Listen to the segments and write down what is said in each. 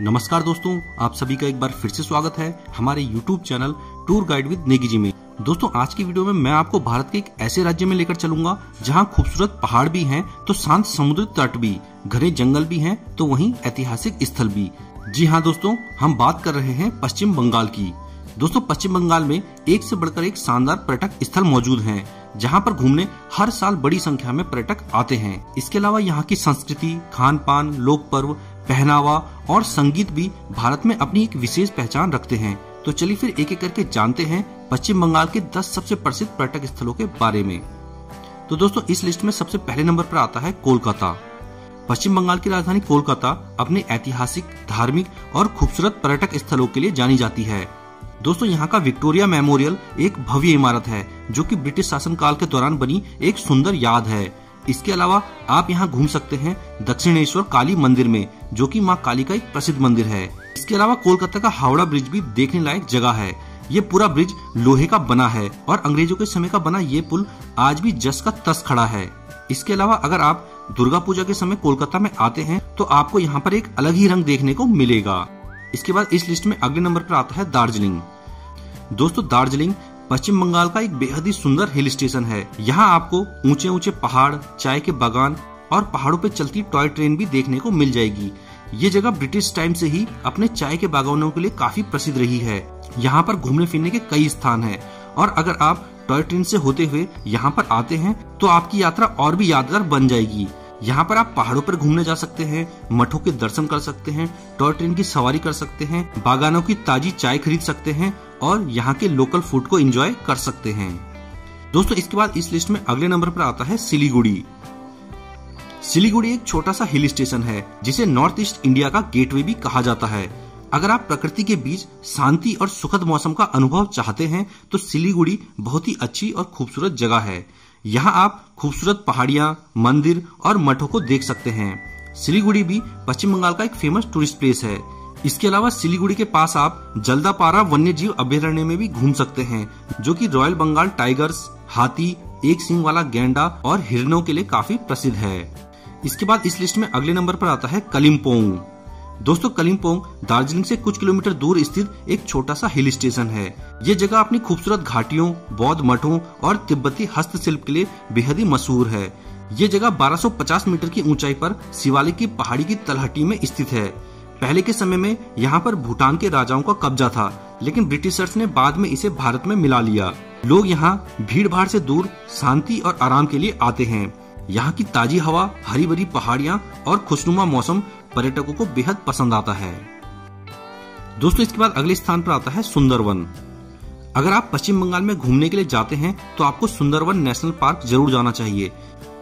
नमस्कार दोस्तों, आप सभी का एक बार फिर से स्वागत है हमारे YouTube channel tour guide with Negi ji में। दोस्तों, आज की वीडियो में मैं आपको भारत के एक ऐसे राज्य में लेकर चलूँगा जहाँ खूबसूरत पहाड़ भी हैं तो शांत समुद्र तट भी, घने जंगल भी हैं तो वहीं ऐतिहासिक स्थल भी। जी हाँ दोस्तों, हम बात कर रहे हैं पश्चिम बंगाल की। दोस्तों, पश्चिम बंगाल में एक से बढ़कर एक शानदार पर्यटक स्थल मौजूद हैं, जहाँ पर घूमने हर साल बड़ी संख्या में पर्यटक आते हैं। इसके अलावा यहाँ की संस्कृति खान पान लोक पर्व पहनावा और संगीत भी भारत में अपनी एक विशेष पहचान रखते हैं। तो चलिए फिर एक एक करके जानते हैं पश्चिम बंगाल के 10 सबसे प्रसिद्ध पर्यटक स्थलों के बारे में। तो दोस्तों, इस लिस्ट में सबसे पहले नंबर पर आता है कोलकाता। पश्चिम बंगाल की राजधानी कोलकाता अपने ऐतिहासिक, धार्मिक और खूबसूरत पर्यटक स्थलों के लिए जानी जाती है। दोस्तों, यहाँ का विक्टोरिया मेमोरियल एक भव्य इमारत है, जो कि ब्रिटिश शासनकाल के दौरान बनी एक सुंदर याद है। इसके अलावा आप यहाँ घूम सकते हैं दक्षिणेश्वर काली मंदिर में, जो कि माँ काली का एक प्रसिद्ध मंदिर है। इसके अलावा कोलकाता का हावड़ा ब्रिज भी देखने लायक जगह है। ये पूरा ब्रिज लोहे का बना है और अंग्रेज़ों के समय का बना ये पुल आज भी जस का तस खड़ा है। इसके अलावा अगर आप दुर्गा पूजा के समय कोलकाता में आते हैं तो आपको यहाँ पर एक अलग ही रंग देखने को मिलेगा। इसके बाद इस लिस्ट में अगले नंबर पर आता है दार्जिलिंग। दोस्तों, दार्जिलिंग पश्चिम बंगाल का एक बेहद ही सुंदर हिल स्टेशन है। यहाँ आपको ऊँचे ऊँचे पहाड़, चाय के बागान और पहाड़ों पे चलती टॉय ट्रेन भी देखने को मिल जाएगी। ये जगह ब्रिटिश टाइम से ही अपने चाय के बागानों के लिए काफ़ी प्रसिद्ध रही है। यहाँ पर घूमने फिरने के कई स्थान हैं और अगर आप टॉय ट्रेन से होते हुए यहाँ पर आते हैं तो आपकी यात्रा और भी यादगार बन जाएगी। यहाँ पर आप पहाड़ों पर घूमने जा सकते हैं, मठों के दर्शन कर सकते हैं, टॉय ट्रेन की सवारी कर सकते हैं, बागानों की ताजी चाय खरीद सकते हैं और यहाँ के लोकल फ़ूड को एंजॉय कर सकते हैं। दोस्तों, इसके बाद इस लिस्ट में अगले नंबर पर आता है सिलीगुड़ी। सिलीगुड़ी एक छोटा सा हिल स्टेशन है, जिसे नॉर्थ ईस्ट इंडिया का गेटवे भी कहा जाता है। अगर आप प्रकृति के बीच शांति और सुखद मौसम का अनुभव चाहते हैं तो सिलीगुड़ी बहुत ही अच्छी और खूबसूरत जगह है। यहाँ आप खूबसूरत पहाड़ियाँ, मंदिर और मठों को देख सकते हैं। सिलीगुड़ी भी पश्चिम बंगाल का एक फ़ेमस टूरिस्ट प्लेस है। इसके अलावा सिलीगुड़ी के पास आप जल्दापारा वन्य जीव अभ्यारण्य में भी घूम सकते हैं, जो कि रॉयल बंगाल टाइगर्स, हाथी, एक सिंह वाला गेंडा और हिरणों के लिए काफ़ी प्रसिद्ध है। इसके बाद इस लिस्ट में अगले नंबर पर आता है कलिम्पोंग। दोस्तों, कलिम्पोंग दार्जिलिंग से कुछ किलोमीटर दूर स्थित एक छोटा सा हिल स्टेशन है। ये जगह अपनी खूबसूरत घाटियों, बौद्ध मठों और तिब्बती हस्तशिल्प के लिए बेहद ही मशहूर है। ये जगह 1250 मीटर की ऊंचाई पर शिवालिक की पहाड़ी की तलहटी में स्थित है। पहले के समय में यहाँ पर भूटान के राजाओं का कब्जा था, लेकिन ब्रिटिशर्स ने बाद में इसे भारत में मिला लिया। लोग यहाँ भीड़ भाड़ से दूर, शांति और आराम के लिए आते हैं। यहाँ की ताजी हवा हरी भरी पहाड़ियाँ और खुशनुमा मौसम पर्यटकों को बेहद पसंद आता है। दोस्तों, इसके बाद अगले स्थान पर आता है सुंदरवन। अगर आप पश्चिम बंगाल में घूमने के लिए जाते हैं तो आपको सुंदरवन नेशनल पार्क ज़रूर जाना चाहिए।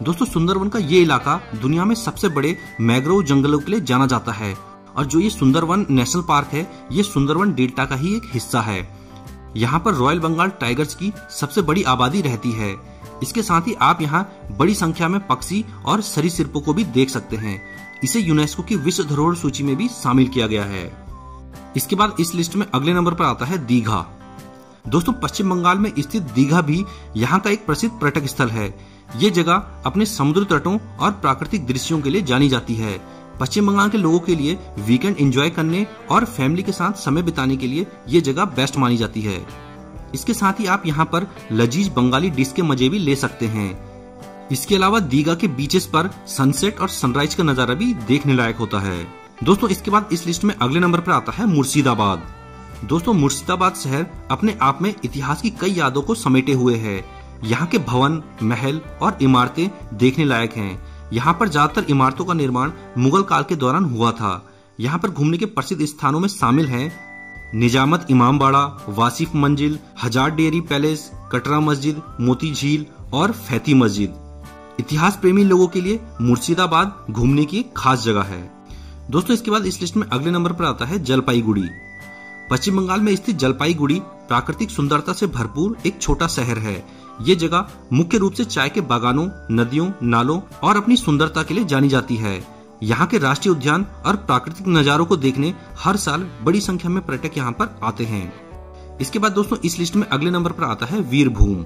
दोस्तों, सुंदरवन का ये इलाका दुनिया में सबसे बड़े मैग्रोव जंगलों के लिए जाना जाता है। और जो ये सुंदरवन नेशनल पार्क है, ये सुंदरवन डेल्टा का ही एक हिस्सा है। यहाँ पर रॉयल बंगाल टाइगर्स की सबसे बड़ी आबादी रहती है। इसके साथ ही आप यहाँ बड़ी संख्या में पक्षी और सरीसृपों को भी देख सकते हैं। इसे यूनेस्को की विश्व धरोहर सूची में भी शामिल किया गया है। इसके बाद इस लिस्ट में अगले नंबर पर आता है दीघा। दोस्तों, पश्चिम बंगाल में स्थित दीघा भी यहाँ का एक प्रसिद्ध पर्यटक स्थल है। ये जगह अपने समुद्र तटों और प्राकृतिक दृश्यों के लिए जानी जाती है। पश्चिम बंगाल के लोगों के लिए वीकेंड एंजॉय करने और फैमिली के साथ समय बिताने के लिए ये जगह बेस्ट मानी जाती है। इसके साथ ही आप यहाँ पर लजीज बंगाली डिश के मज़े भी ले सकते हैं। इसके अलावा दीघा के बीचेस पर सनसेट और सनराइज का नज़ारा भी देखने लायक होता है। दोस्तों, इसके बाद इस लिस्ट में अगले नंबर पर आता है मुर्शिदाबाद। दोस्तों, मुर्शिदाबाद शहर अपने आप में इतिहास की कई यादों को समेटे हुए है। यहाँ के भवन, महल और इमारतें देखने लायक हैं। यहाँ पर ज़्यादातर इमारतों का निर्माण मुगल काल के दौरान हुआ था। यहाँ पर घूमने के प्रसिद्ध स्थानों में शामिल हैं निजामत इमामबाड़ा, वासिफ मंजिल, हज़ार डेयरी पैलेस, कटरा मस्जिद, मोती झील और फैती मस्जिद। इतिहास प्रेमी लोगों के लिए मुर्शिदाबाद घूमने की खास जगह है। दोस्तों, इसके बाद इस लिस्ट में अगले नंबर पर आता है जलपाईगुड़ी। पश्चिम बंगाल में स्थित जलपाईगुड़ी प्राकृतिक सुंदरता से भरपूर एक छोटा शहर है। ये जगह मुख्य रूप से चाय के बागानों, नदियों, नालों और अपनी सुंदरता के लिए जानी जाती है। यहाँ के राष्ट्रीय उद्यान और प्राकृतिक नजारों को देखने हर साल बड़ी संख्या में पर्यटक यहाँ पर आते हैं। इसके बाद दोस्तों, इस लिस्ट में अगले नंबर पर आता है वीरभूम।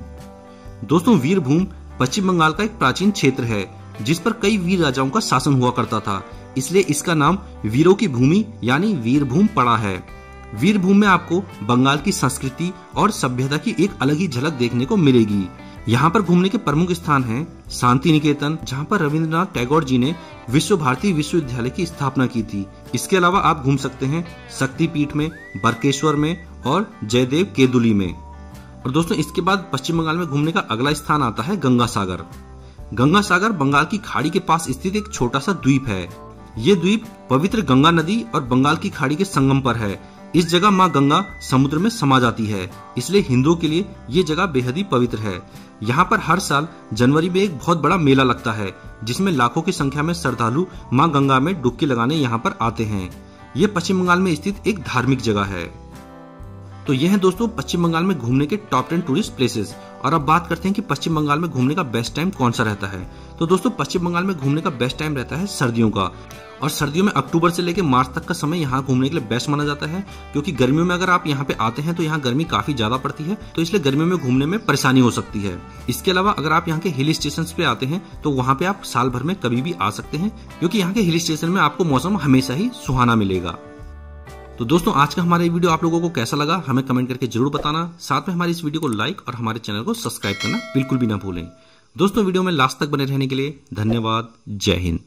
दोस्तों, वीरभूम पश्चिम बंगाल का एक प्राचीन क्षेत्र है, जिस पर कई वीर राजाओं का शासन हुआ करता था। इसलिए इसका नाम वीरों की भूमि यानी वीरभूम पड़ा है। वीरभूम में आपको बंगाल की संस्कृति और सभ्यता की एक अलग ही झलक देखने को मिलेगी। यहाँ पर घूमने के प्रमुख स्थान हैं शांति निकेतन जहाँ पर रविंद्रनाथ टैगोर जी ने विश्व भारती विश्वविद्यालय की स्थापना की थी। इसके अलावा आप घूम सकते हैं शक्तिपीठ में, बरकेश्वर में और जयदेव केदुली में। और दोस्तों, इसके बाद पश्चिम बंगाल में घूमने का अगला स्थान आता है गंगा सागर गंगा सागर बंगाल की खाड़ी के पास स्थित एक छोटा सा द्वीप है। ये द्वीप पवित्र गंगा नदी और बंगाल की खाड़ी के संगम पर है। इस जगह माँ गंगा समुद्र में समा जाती है, इसलिए हिंदुओं के लिए ये जगह बेहद ही पवित्र है। यहाँ पर हर साल जनवरी में एक बहुत बड़ा मेला लगता है, जिसमें लाखों की संख्या में श्रद्धालु माँ गंगा में डुबकी लगाने यहाँ पर आते हैं। ये पश्चिम बंगाल में स्थित एक धार्मिक जगह है। तो यह है दोस्तों पश्चिम बंगाल में घूमने के टॉप टेन टूरिस्ट प्लेसेस और अब बात करते हैं कि पश्चिम बंगाल में घूमने का बेस्ट टाइम कौन सा रहता है। तो दोस्तों पश्चिम बंगाल में घूमने का बेस्ट टाइम रहता है सर्दियों का। और सर्दियों में अक्टूबर से लेकर मार्च तक का समय यहाँ घूमने के लिए बेस्ट माना जाता है, क्योंकि गर्मियों में अगर आप यहाँ पे आते हैं तो यहाँ गर्मी काफ़ी ज़्यादा पड़ती है तो इसलिए गर्मियों में घूमने में परेशानी हो सकती है। इसके अलावा अगर आप यहाँ के हिल स्टेशन पे आते हैं तो वहाँ पे आप साल भर में कभी भी आ सकते हैं, क्योंकि यहाँ के हिल स्टेशन में आपको मौसम हमेशा ही सुहाना मिलेगा। तो दोस्तों, आज का हमारा वीडियो आप लोगों को कैसा लगा, हमें कमेंट करके ज़रूर बताना। साथ में हमारी इस वीडियो को लाइक और हमारे चैनल को सब्सक्राइब करना बिल्कुल भी ना भूलें। दोस्तों, वीडियो में लास्ट तक बने रहने के लिए धन्यवाद। जय हिंद।